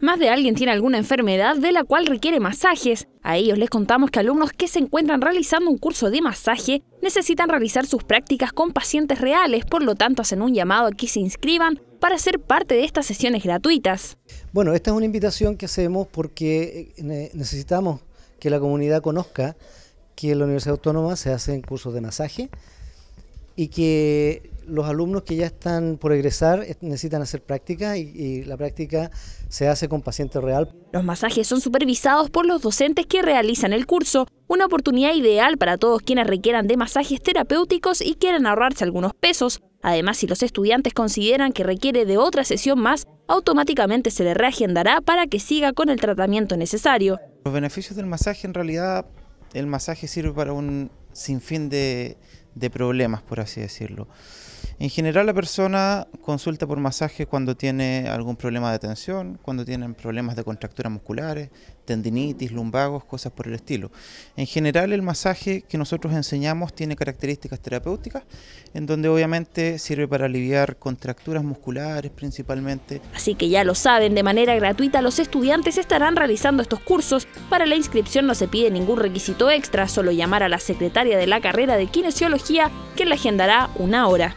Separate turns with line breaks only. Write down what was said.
más de alguien tiene alguna enfermedad de la cual requiere masajes. A ellos les contamos que alumnos que se encuentran realizando un curso de masaje necesitan realizar sus prácticas con pacientes reales, por lo tanto hacen un llamado a que se inscriban para ser parte de estas sesiones gratuitas.
Bueno, esta es una invitación que hacemos porque eh, necesitamos que la comunidad conozca que en la Universidad Autónoma se hacen cursos de masaje y que los alumnos que ya están por egresar eh, necesitan hacer práctica y, la práctica se hace con paciente real.
Los masajes son supervisados por los docentes que realizan el curso, una oportunidad ideal para todos quienes requieran de masajes terapéuticos y quieran ahorrarse algunos pesos. Además, si los estudiantes consideran que requiere de otra sesión más, automáticamente se le reagendará para que siga con el tratamiento necesario.
Los beneficios del masaje en realidad, el masaje sirve para un sinfín de, de problemas, por así decirlo. En general la persona consulta por masaje cuando tiene algún problema de tensión, cuando tienen problemas de contracturas musculares, tendinitis, lumbagos, cosas por el estilo. En general el masaje que nosotros enseñamos tiene características terapéuticas, en donde obviamente sirve para aliviar contracturas musculares principalmente.
Así que ya lo saben, de manera gratuita los estudiantes estarán realizando estos cursos. Para la inscripción no se pide ningún requisito extra, solo llamar a la secretaria de la carrera de kinesiología que le agendará una hora.